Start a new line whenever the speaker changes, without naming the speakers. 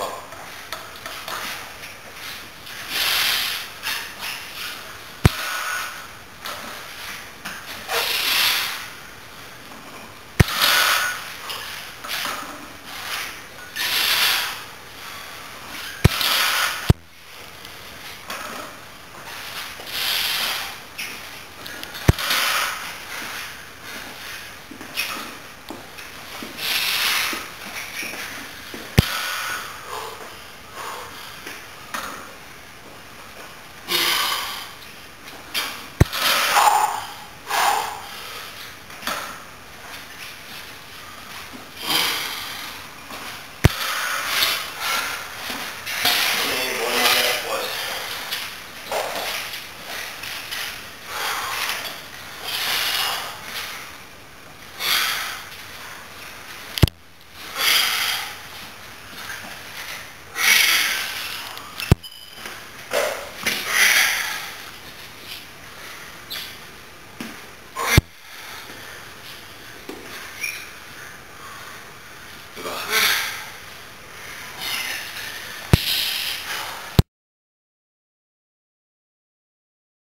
problem.